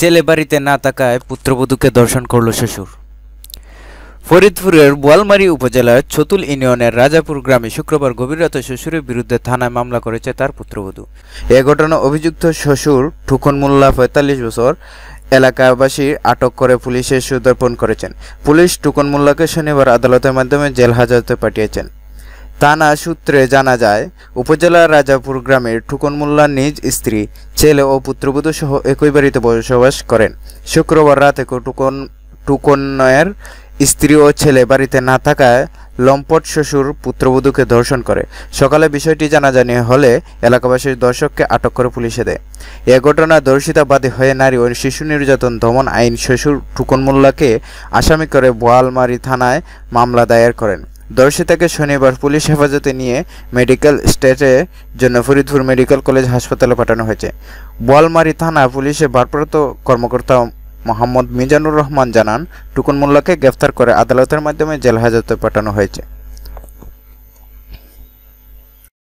ছেলে বাড়িতে না থাকায় পুত্রবধূকে দর্শন করল শ্বশুর। ফরিদপুরের বোয়ালমারী উপজেলার ছতুল ইউনিয়নের রাজাপুর গ্রামে শুক্রবার গভীর রাতে শ্বশুরের বিরুদ্ধে থানায় মামলা করেছে তার পুত্রবধূ। এ ঘটনা অভিযুক্ত শ্বশুর ঠুকন মোল্লা, পঁয়তাল্লিশ বছর, এলাকাবাসী আটক করে পুলিশে সুদর্পণ করেছেন। পুলিশ টুকন মোল্লাকে শনিবার আদালতের মাধ্যমে জেল হাজতে পাঠিয়েছেন। থানা সূত্রে জানা যায়, উপজেলার রাজাপুর গ্রামের ঠুকন মোল্লা নিজ স্ত্রী, ছেলে ও পুত্রবধূ সহ একই বাড়িতে বসবাস করেন। শুক্রবার রাতে টুকন টুকনের স্ত্রী ও ছেলে বাড়িতে না থাকায় লম্পট শ্বশুর পুত্রবধূকে ধর্ষণ করে। সকালে বিষয়টি জানাজানি হলে এলাকাবাসীর দর্শককে আটক করে পুলিশে দেয়। এ ঘটনা দর্শিতাবাদী হয়ে নারী ও শিশু নির্যাতন দমন আইন শ্বশুর টুকন মোল্লাকে আসামি করে বোয়ালমারি থানায় মামলা দায়ের করেন। দর্শিতাকে শনিবার পুলিশ হেফাজতে নিয়ে মেডিকেল স্টেটের জন্য ফরিদপুর মেডিকেল কলেজ হাসপাতালে পাঠানো হয়েছে। বোয়ালমারি থানা পুলিশের ভারপ্রাপ্ত কর্মকর্তা মোহাম্মদ মিজানুর রহমান জানান, টুকুন মোল্লাকে গ্রেফতার করে আদালতের মাধ্যমে জেল হাজতে পাঠানো হয়েছে।